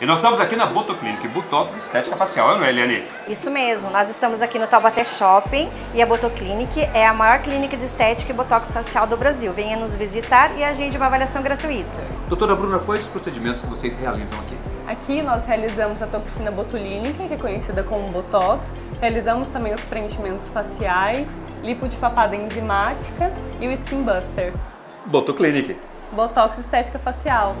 E nós estamos aqui na Botoclinic, Botox Estética Facial, não é, Eliane? Isso mesmo, nós estamos aqui no Taubaté Shopping e a Botoclinic é a maior clínica de estética e botox facial do Brasil. Venha nos visitar e agende uma avaliação gratuita. Doutora Bruna, quais os procedimentos que vocês realizam aqui? Aqui nós realizamos a toxina botulínica, que é conhecida como Botox. Realizamos também os preenchimentos faciais, lipo de papada enzimática e o Skin Buster. Botoclinic. Botox estética facial.